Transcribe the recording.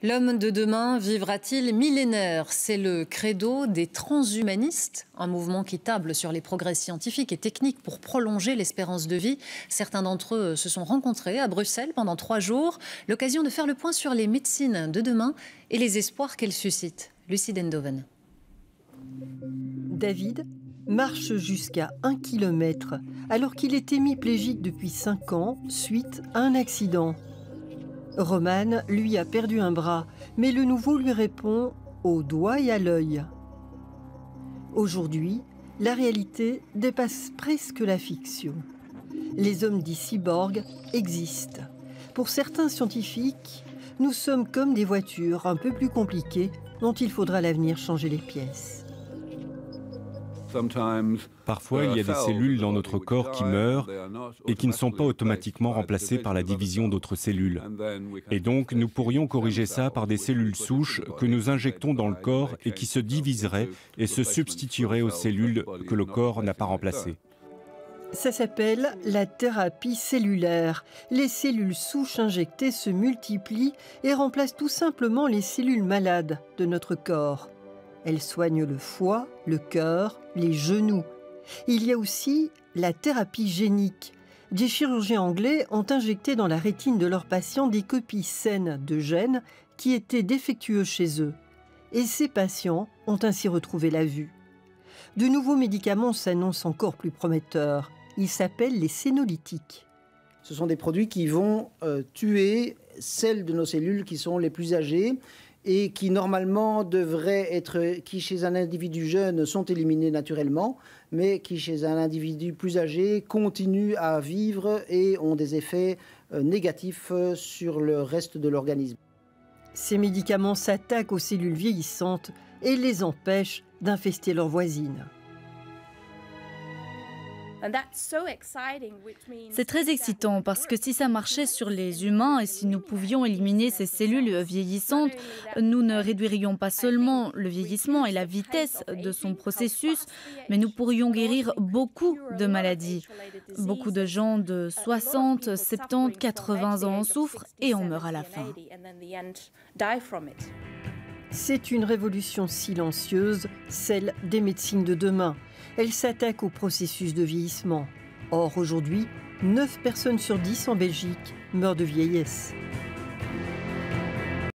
L'homme de demain vivra-t-il millénaire? C'est le credo des transhumanistes, un mouvement qui table sur les progrès scientifiques et techniques pour prolonger l'espérance de vie. Certains d'entre eux se sont rencontrés à Bruxelles pendant trois jours, l'occasion de faire le point sur les médecines de demain et les espoirs qu'elles suscitent. Lucie Dendoven. David marche jusqu'à un kilomètre alors qu'il est hémiplégique depuis cinq ans suite à un accident. Roman, lui, a perdu un bras, mais le nouveau lui répond au doigt et à l'œil. Aujourd'hui, la réalité dépasse presque la fiction. Les hommes dits cyborgs existent. Pour certains scientifiques, nous sommes comme des voitures un peu plus compliquées dont il faudra l'avenir changer les pièces. Parfois, il y a des cellules dans notre corps qui meurent et qui ne sont pas automatiquement remplacées par la division d'autres cellules. Et donc, nous pourrions corriger ça par des cellules souches que nous injectons dans le corps et qui se diviseraient et se substitueraient aux cellules que le corps n'a pas remplacées. Ça s'appelle la thérapie cellulaire. Les cellules souches injectées se multiplient et remplacent tout simplement les cellules malades de notre corps. Elle soigne le foie, le cœur, les genoux. Il y a aussi la thérapie génique. Des chirurgiens anglais ont injecté dans la rétine de leurs patients des copies saines de gènes qui étaient défectueux chez eux. Et ces patients ont ainsi retrouvé la vue. De nouveaux médicaments s'annoncent encore plus prometteurs. Ils s'appellent les sénolytiques. Ce sont des produits qui vont euh, tuer celles de nos cellules qui sont les plus âgées et qui normalement devraient être, qui chez un individu jeune sont éliminés naturellement, mais qui chez un individu plus âgé continuent à vivre et ont des effets euh, négatifs euh, sur le reste de l'organisme. Ces médicaments s'attaquent aux cellules vieillissantes et les empêchent d'infester leurs voisines. C'est très excitant parce que si ça marchait sur les humains et si nous pouvions éliminer ces cellules vieillissantes, nous ne réduirions pas seulement le vieillissement et la vitesse de son processus, mais nous pourrions guérir beaucoup de maladies. Beaucoup de gens de 60, 70, 80 ans en souffrent et on meurt à la fin. C'est une révolution silencieuse, celle des médecines de demain. Elle s'attaque au processus de vieillissement. Or, aujourd'hui, 9 personnes sur 10 en Belgique meurent de vieillesse.